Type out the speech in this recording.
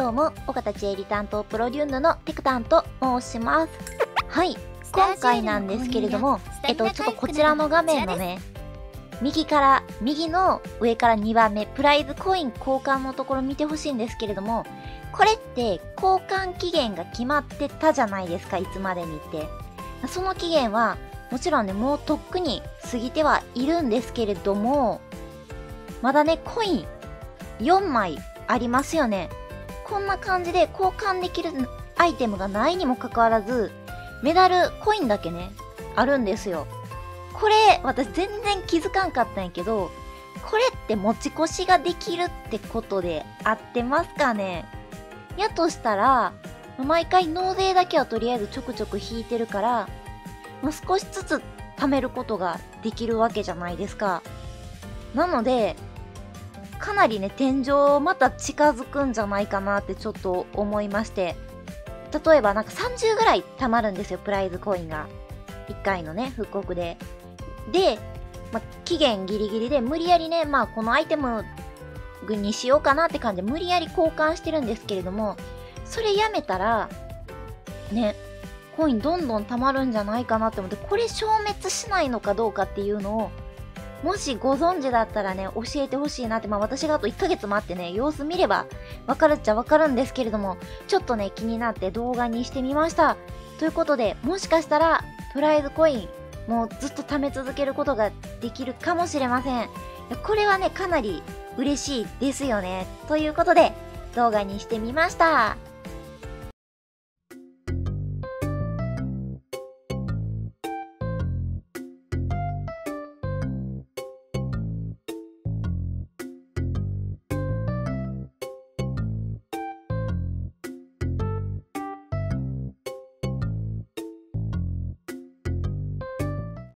どうも、尾形ちえり担当プロデューヌのテクタンと申します。はい、今回なんですけれども、えっと、ちょっとこちらの画面のね、右から、右の上から2番目、プライズコイン交換のところ見てほしいんですけれども、これって交換期限が決まってたじゃないですか、いつまでにって。その期限は、もちろんね、もうとっくに過ぎてはいるんですけれども、まだね、コイン4枚ありますよね。こんな感じで交換できるアイテムがないにもかかわらず、メダルコインだけね、あるんですよ。これ、私全然気づかんかったんやけど、これって持ち越しができるってことで合ってますかね？やとしたら、毎回納税だけはとりあえずちょくちょく引いてるから、まあ、少しずつ貯めることができるわけじゃないですか。なので、かなりね、天井また近づくんじゃないかなってちょっと思いまして。例えばなんか30ぐらい貯まるんですよ、プライズコインが。1回のね、復刻で。で、ま、期限ギリギリで無理やりね、まあこのアイテムにしようかなって感じで無理やり交換してるんですけれども、それやめたら、ね、コインどんどん貯まるんじゃないかなって思って、これ消滅しないのかどうかっていうのを、もしご存知だったらね、教えてほしいなって、まあ私があと1ヶ月待ってね、様子見ればわかるっちゃわかるんですけれども、ちょっとね、気になって動画にしてみました。ということで、もしかしたら、プライズコイン、もうずっと貯め続けることができるかもしれません。これはね、かなり嬉しいですよね。ということで、動画にしてみました。